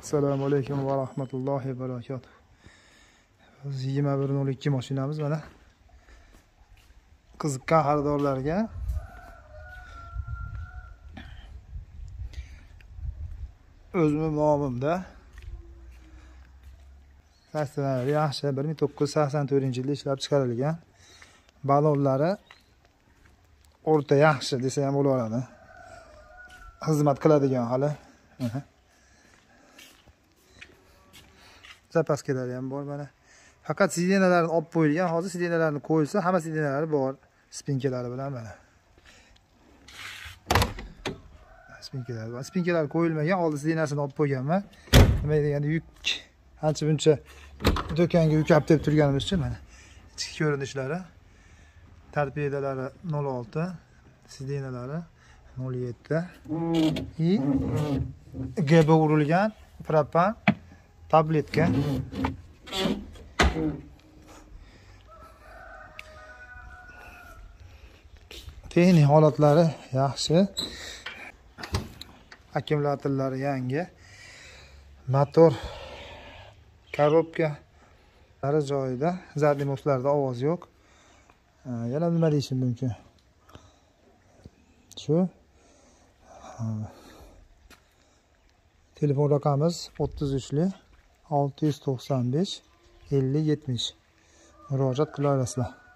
assalomu alaykum va rahmatullohi va barakatuh. Yigirma bir nol ikki mashinamiz. Mana qiziqqan xaridorlarga o'zimni nomimda Lastiklari yaxshi 1984 yilda ishlab chiqarilgan balonlari o'rta yaxshi desa ham bo'laveradi. Xizmat qiladigan hali. Zapaskalar ham bor mana faqat sidenalarni olib qo'yilgan hozir sidenalarni qo'yilsa hamma sidenalari bor spinkalari bilan mana spinkalari bor spinkalari qo'yilmagan oldi sidenasini olib qo'yganman nima deganda yuk ancha buncha do'konga yuk olib deb turganimizchi mana ichki ko'rinishlari torpedalari nol olti sidenalari nol yetti и gb urilgan propan tabletka texnik holatlari yaxshi. Akkumulyatorlari yangi. Motor korobkalari joyida. Zadniy ovoz yo'q. Yana nima deyishim mumkin? Shu. Telefon raqamimiz o'ttiz uchli. 695 50 70 müracaat qila olasizlar